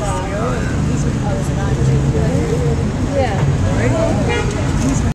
Wow.